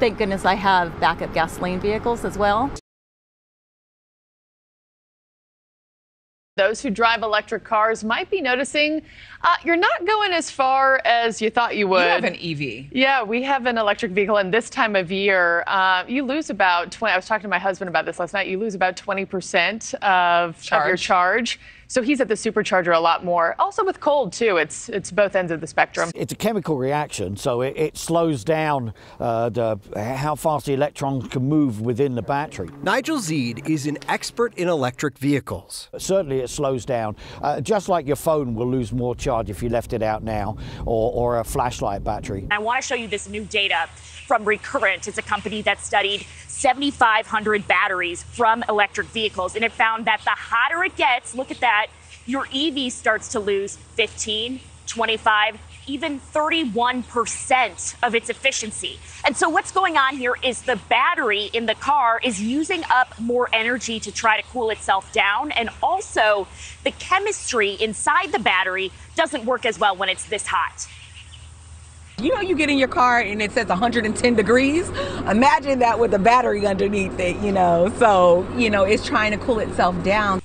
thank goodness I have backup gasoline vehicles as well. Those who drive electric cars might be noticing uh, you're not going as far as you thought you would. You have an EV. Yeah, we have an electric vehicle, and this time of year, uh, you lose about 20. I was talking to my husband about this last night. You lose about 20% of, of your charge. So he's at the supercharger a lot more. Also with cold too. It's it's both ends of the spectrum. It's a chemical reaction, so it, it slows down uh, the, how fast the electrons can move within the battery. Nigel Zeid is an expert in electric vehicles. Certainly, it slows down. Uh, just like your phone will lose more charge if you left it out now, or, or a flashlight battery. I want to show you this new data from Recurrent. It's a company that studied 7,500 batteries from electric vehicles, and it found that the hotter it gets, look at that, your EV starts to lose 15, 25, even 31% of its efficiency. And so what's going on here is the battery in the car is using up more energy to try to cool itself down. And also the chemistry inside the battery doesn't work as well when it's this hot. You know, you get in your car and it says 110 degrees. Imagine that with a battery underneath it, you know. So, you know, it's trying to cool itself down.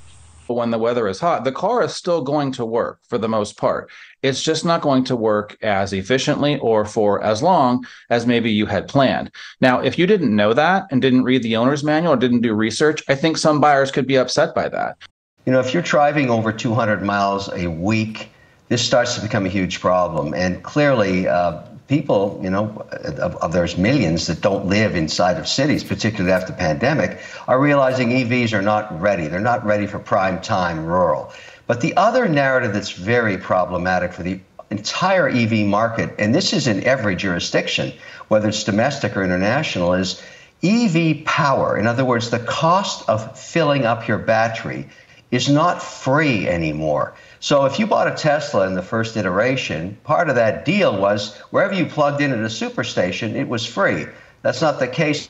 When the weather is hot, the car is still going to work for the most part. It's just not going to work as efficiently or for as long as maybe you had planned. Now, if you didn't know that and didn't read the owner's manual or didn't do research, I think some buyers could be upset by that. You know, if you're driving over 200 miles a week, this starts to become a huge problem. And clearly, uh, people, you know, of, of, there's millions that don't live inside of cities, particularly after the pandemic, are realizing EVs are not ready. They're not ready for prime time rural. But the other narrative that's very problematic for the entire EV market, and this is in every jurisdiction, whether it's domestic or international, is EV power. In other words, the cost of filling up your battery is not free anymore. So if you bought a Tesla in the first iteration, part of that deal was wherever you plugged in at a superstation, it was free. That's not the case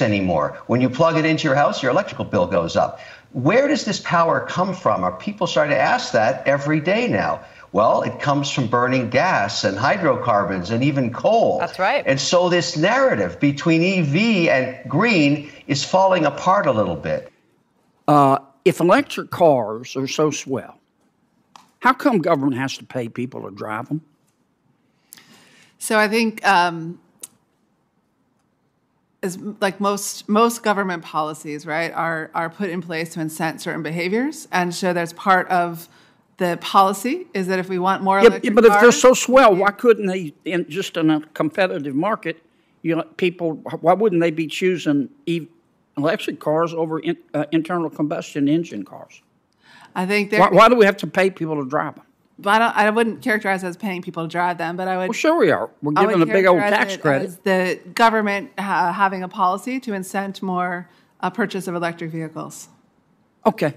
anymore. When you plug it into your house, your electrical bill goes up. Where does this power come from? Are people starting to ask that every day now? Well, it comes from burning gas and hydrocarbons and even coal. That's right. And so this narrative between EV and green is falling apart a little bit. Uh, if electric cars are so swell, how come government has to pay people to drive them? So I think, um, as like most most government policies, right, are are put in place to incent certain behaviors, and so that's part of the policy is that if we want more yeah, but if they're so swell, why couldn't they, in, just in a competitive market, you know, people, why wouldn't they be choosing electric cars over in, uh, internal combustion engine cars? I think why, why, do we have to pay people to drive them? But I, I, wouldn't characterize it as paying people to drive them, but I would. Well, sure we are. We're giving a big old tax credit. the government uh, having a policy to incent more uh, purchase of electric vehicles. Okay.